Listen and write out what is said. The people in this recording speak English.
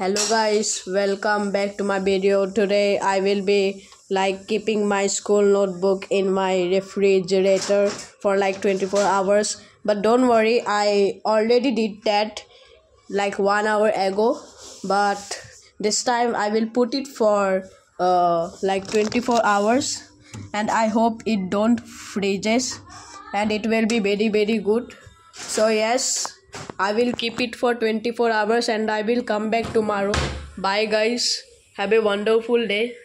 hello guys welcome back to my video. Today i will be like keeping my school notebook in my refrigerator for like 24 hours. But don't worry i already did that like one hour ago. But this time i will put it for uh, like 24 hours. And i hope it don't freezes. And it will be very very good. So yes I will keep it for 24 hours and I will come back tomorrow. Bye, guys. Have a wonderful day.